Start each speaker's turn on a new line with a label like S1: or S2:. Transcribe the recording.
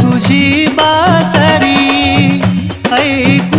S1: तुझी बासरी ऐकू